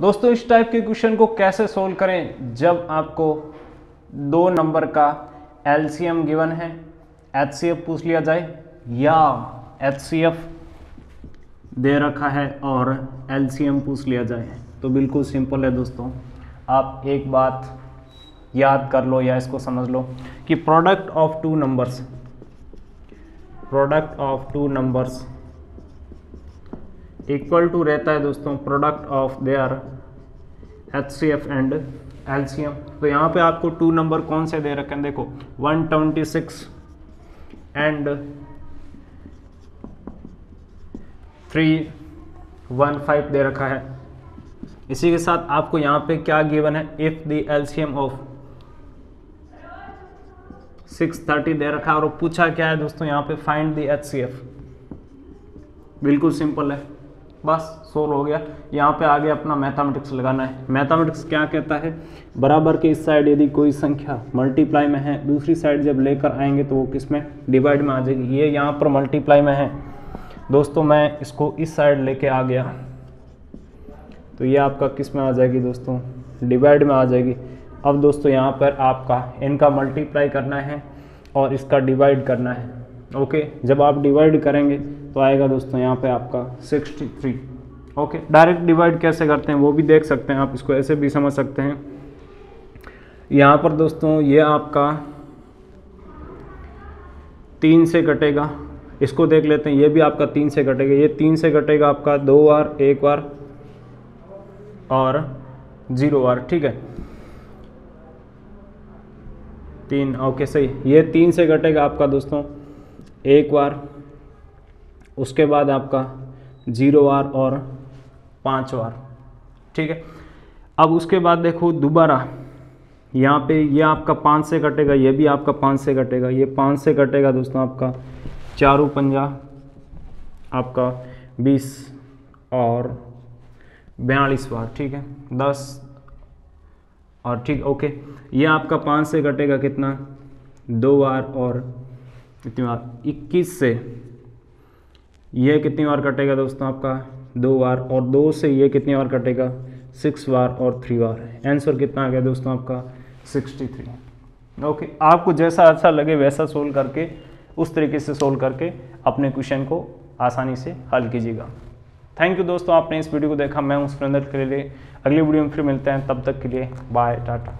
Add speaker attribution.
Speaker 1: दोस्तों, इस टाइप के क्वेश्चन को कैसे सोल्व करें जब आपको दो नंबर का एलसीएम गिवन है? एचसीएफ पूछ लिया जाए या एचसीएफ दे रखा है और एलसीएम पूछ लिया जाए। तो बिल्कुल सिंपल है दोस्तों। आप एक बात याद कर लो या इसको समझ लो कि product of two numbers product of two numbers equal to रहता है दोस्तों product of their H C F and LCM तो यहाँ पे आपको टू नंबर कौन से दे रखे हैं? देखो 126 एंड 315 दे रखा है। इसी के साथ आपको यहाँ पे क्या गिवन है? इफ़ द एलसीएम ऑफ़ 630 दे रखा है। और पूछा क्या है दोस्तों यहाँ पे? फाइंड दी एच बिल्कुल सिंपल है। बस सोल्व हो गया। यहाँ पे आगे अपना मैथमेटिक्स लगाना है। मैथमेटिक्स क्या कहता है? बराबर के इस साइड यदि कोई संख्या मल्टीप्लाई में है, दूसरी साइड जब लेकर आएँगे तो वो किसमें? डिवाइड में आ जाएगी। ये यहाँ पर मल्टीप्लाई में है। दोस्तों, मैं इसको इस साइड लेके आ गया। तो ये आपका किसमें आ जाएगी दोस्तों? डिवाइड में आ जाएगी। अब दोस्तों, यहाँ पर आपका इनका मल्टीप्लाई करना है और इसका डिवाइड करना है। ओके? जब आप डिवाइड करेंगे तो आएगा दोस्तों यहाँ पे आपका 63 ओके? डायरेक्ट डिवाइड कैसे करते हैं, वो भी देख सकते हैं आप, इसको ऐसे भी समझ सकते हैं। यहाँ पर दोस्तों, ये आपका तीन से कटेगा। इसको देख लेते हैं, ये भी आपका तीन से कटेगा। ये तीन से कटेगा आपका दो बार एक बार और ज़ीरो बार ठीक है? तीन, ओके, सही। ये तीन से घटेगा आपका दोस्तों एक बार, उसके बाद आपका ज़ीरो बार और पाँच बार। ठीक है? अब उसके बाद देखो दोबारा। यहाँ पे ये आपका पाँच से कटेगा, ये भी आपका पाँच से कटेगा, ये पाँच से कटेगा दोस्तों आपका। चारों पंजा आपका बीस और बयालीस बार, ठीक है? दस और ठीक, ओके। ये आपका पाँच से कटेगा कितना? दो बार और कितनी बार? इक्कीस से। ये कितनी बार कटेगा दोस्तों आपका? दो बार। और दो से ये कितनी बार कटेगा? सिक्स बार और थ्री बार। आंसर कितना आ गया दोस्तों आपका? Sixty three. ओके, आपको जैसा अच्छा लगे वैसा सोल्व करके, उस तरीके से सोल्व करके अपने क्वेश्चन को आसानी से हल कीजिएगा। थैंक यू दोस्तों, आपने इस वीडियो को देखा। मैं हूँ सुरेंद्र के लिए। अगली वीडियो में फिर मिलते हैं। तब तक के लिए बाय, टाटा।